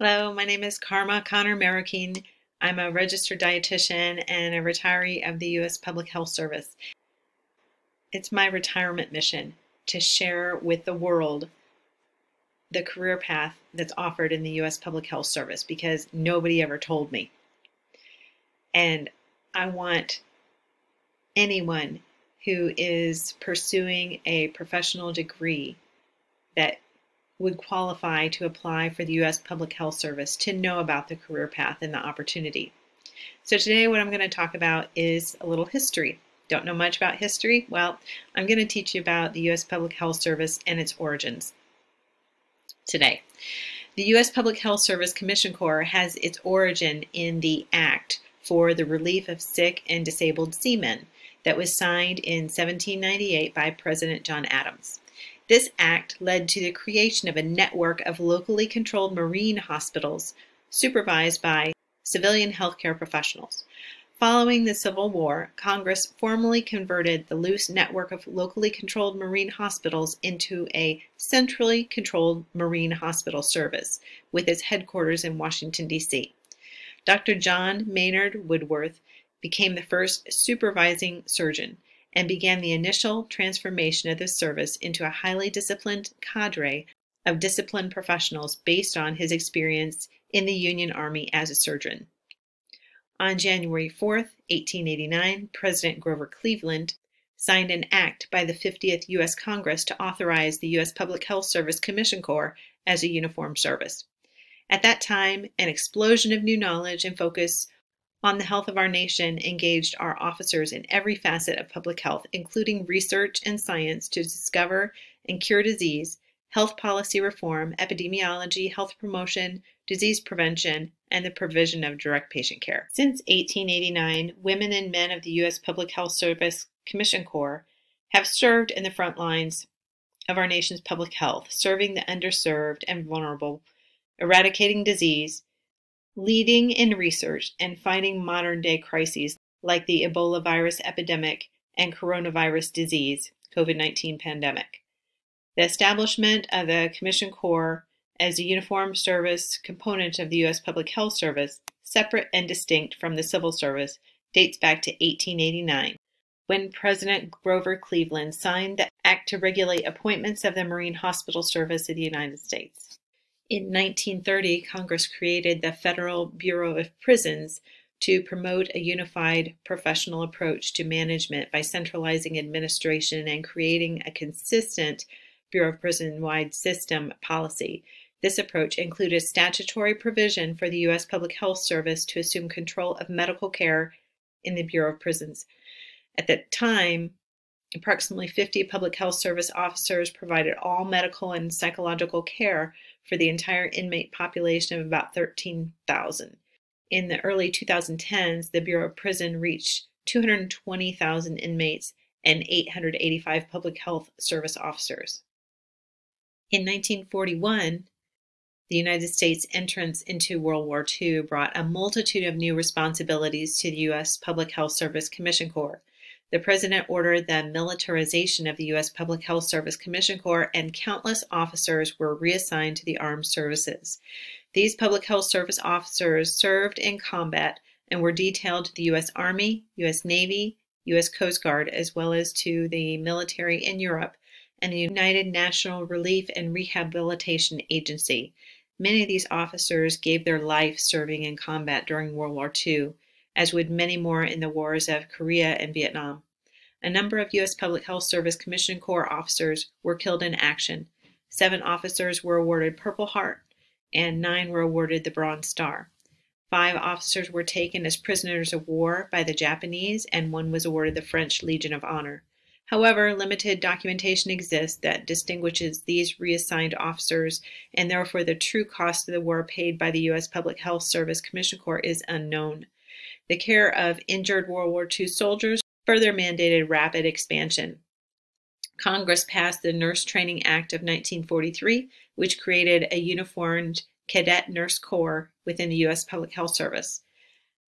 Hello, my name is Carma Connor Marroquin. I'm a registered dietitian and a retiree of the U.S. Public Health Service. It's my retirement mission to share with the world the career path that's offered in the U.S. Public Health Service because nobody ever told me. And I want anyone who is pursuing a professional degree that would qualify to apply for the U.S. Public Health Service to know about the career path and the opportunity. So today what I'm going to talk about is a little history. Don't know much about history? Well, I'm going to teach you about the U.S. Public Health Service and its origins today. The U.S. Public Health Service Commission Corps has its origin in the Act for the Relief of Sick and Disabled Seamen that was signed in 1798 by President John Adams. This act led to the creation of a network of locally controlled marine hospitals supervised by civilian healthcare professionals. Following the Civil War, Congress formally converted the loose network of locally controlled marine hospitals into a centrally controlled marine hospital service with its headquarters in Washington, D.C. Dr. John Maynard Woodworth became the first supervising surgeon and began the initial transformation of the service into a highly disciplined cadre of disciplined professionals based on his experience in the Union Army as a surgeon. On January 4, 1889, President Grover Cleveland signed an act by the 50th U.S. Congress to authorize the U.S. Public Health Service Commission Corps as a uniform service. At that time, an explosion of new knowledge and focus on the health of our nation engaged our officers in every facet of public health, including research and science to discover and cure disease, health policy reform, epidemiology, health promotion, disease prevention, and the provision of direct patient care. Since 1889, women and men of the U.S. Public Health Service Commission Corps have served in the front lines of our nation's public health, serving the underserved and vulnerable, eradicating disease, leading in research and fighting modern day crises like the Ebola virus epidemic and coronavirus disease, COVID 19 pandemic. The establishment of the Commission Corps as a uniform service component of the U.S. Public Health Service, separate and distinct from the Civil Service, dates back to 1889, when President Grover Cleveland signed the Act to regulate appointments of the Marine Hospital Service of the United States. In 1930, Congress created the Federal Bureau of Prisons to promote a unified professional approach to management by centralizing administration and creating a consistent Bureau of Prison wide system policy. This approach included statutory provision for the U.S. Public Health Service to assume control of medical care in the Bureau of Prisons. At that time, approximately 50 public health service officers provided all medical and psychological care for the entire inmate population of about 13,000. In the early 2010s, the Bureau of Prison reached 220,000 inmates and 885 public health service officers. In 1941, the United States' entrance into World War II brought a multitude of new responsibilities to the U.S. Public Health Service Commission Corps the President ordered the militarization of the U.S. Public Health Service Commission Corps, and countless officers were reassigned to the armed services. These public health service officers served in combat and were detailed to the U.S. Army, U.S. Navy, U.S. Coast Guard, as well as to the military in Europe and the United National Relief and Rehabilitation Agency. Many of these officers gave their life serving in combat during World War II as would many more in the wars of Korea and Vietnam. A number of U.S. Public Health Service Commission Corps officers were killed in action. Seven officers were awarded Purple Heart, and nine were awarded the Bronze Star. Five officers were taken as prisoners of war by the Japanese, and one was awarded the French Legion of Honor. However, limited documentation exists that distinguishes these reassigned officers, and therefore the true cost of the war paid by the U.S. Public Health Service Commission Corps is unknown. The care of injured World War II soldiers further mandated rapid expansion. Congress passed the Nurse Training Act of 1943, which created a uniformed cadet nurse corps within the U.S. Public Health Service.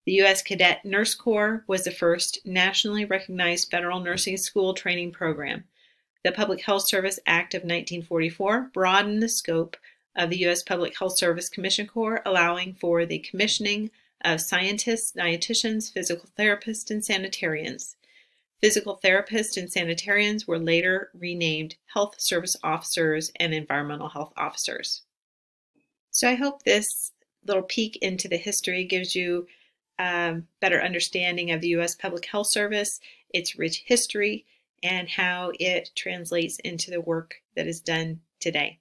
The U.S. Cadet Nurse Corps was the first nationally recognized federal nursing school training program. The Public Health Service Act of 1944 broadened the scope of the U.S. Public Health Service Commission Corps, allowing for the commissioning of scientists, dietitians, physical therapists, and sanitarians. Physical therapists and sanitarians were later renamed health service officers and environmental health officers. So I hope this little peek into the history gives you a um, better understanding of the U.S. Public Health Service, its rich history, and how it translates into the work that is done today.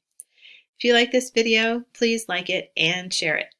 If you like this video, please like it and share it.